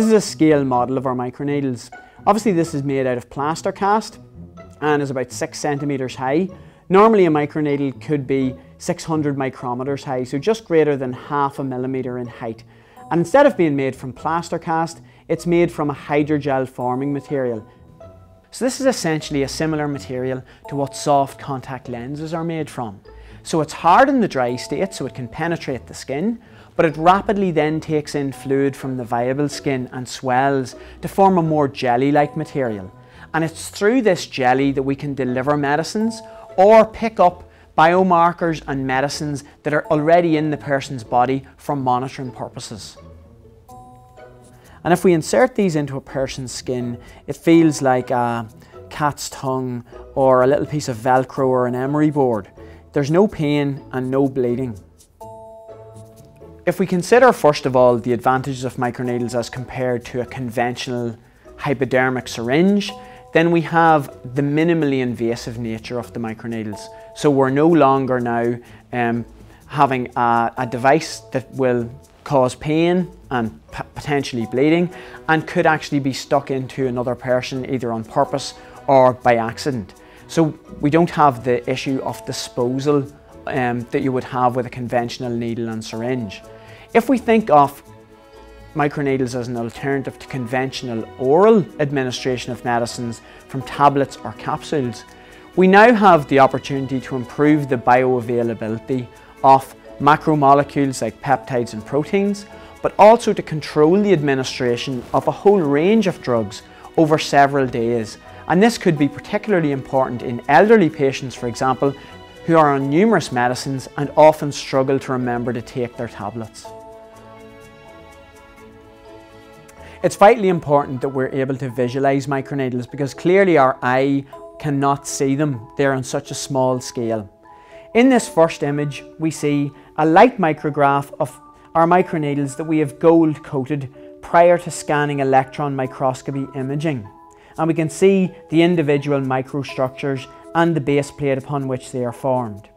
This is a scale model of our microneedles. Obviously this is made out of plaster cast and is about six centimeters high. Normally a microneedle could be 600 micrometers high, so just greater than half a millimeter in height. And instead of being made from plaster cast, it's made from a hydrogel forming material. So this is essentially a similar material to what soft contact lenses are made from. So it's hard in the dry state so it can penetrate the skin, but it rapidly then takes in fluid from the viable skin and swells to form a more jelly-like material. And it's through this jelly that we can deliver medicines or pick up biomarkers and medicines that are already in the person's body for monitoring purposes. And if we insert these into a person's skin, it feels like a cat's tongue or a little piece of Velcro or an emery board. There's no pain and no bleeding. If we consider first of all the advantages of microneedles as compared to a conventional hypodermic syringe, then we have the minimally invasive nature of the microneedles. So we're no longer now um, having a, a device that will cause pain and potentially bleeding and could actually be stuck into another person either on purpose or by accident. So we don't have the issue of disposal um, that you would have with a conventional needle and syringe. If we think of microneedles as an alternative to conventional oral administration of medicines from tablets or capsules, we now have the opportunity to improve the bioavailability of macromolecules like peptides and proteins, but also to control the administration of a whole range of drugs over several days. And this could be particularly important in elderly patients, for example, who are on numerous medicines and often struggle to remember to take their tablets. It's vitally important that we're able to visualize microneedles because clearly our eye cannot see them. They're on such a small scale. In this first image, we see a light micrograph of our microneedles that we have gold coated prior to scanning electron microscopy imaging. And we can see the individual microstructures and the base plate upon which they are formed.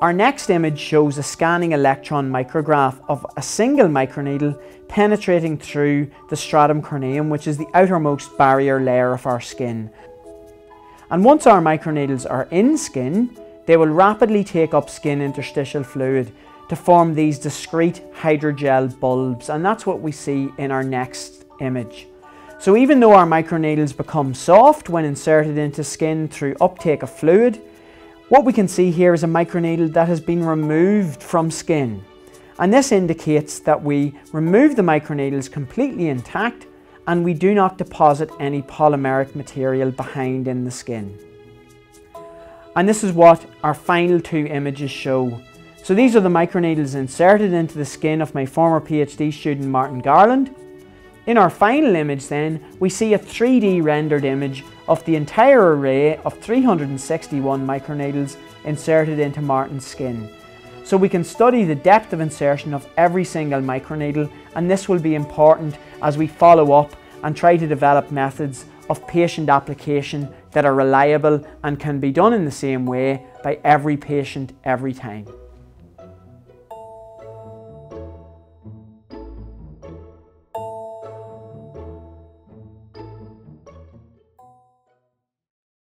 Our next image shows a scanning electron micrograph of a single microneedle penetrating through the stratum corneum, which is the outermost barrier layer of our skin. And once our microneedles are in skin, they will rapidly take up skin interstitial fluid to form these discrete hydrogel bulbs, and that's what we see in our next image. So even though our microneedles become soft when inserted into skin through uptake of fluid, what we can see here is a microneedle that has been removed from skin. And this indicates that we remove the microneedles completely intact and we do not deposit any polymeric material behind in the skin. And this is what our final two images show. So these are the microneedles inserted into the skin of my former PhD student Martin Garland. In our final image then, we see a 3D rendered image of the entire array of 361 microneedles inserted into Martin's skin so we can study the depth of insertion of every single microneedle and this will be important as we follow up and try to develop methods of patient application that are reliable and can be done in the same way by every patient every time.